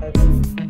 Bye.